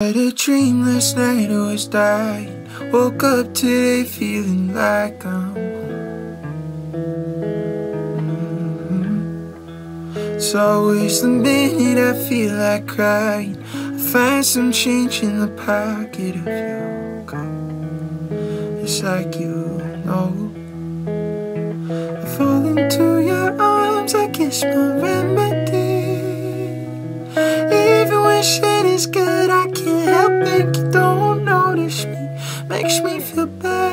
Had a dream last night, I was dying. Woke up today feeling like I'm home. Mm-hmm. It's always the minute I feel like crying. I find some change in the pocket of your coat. It's like you know. I fall into your arms, I kiss my remedy. me feel better.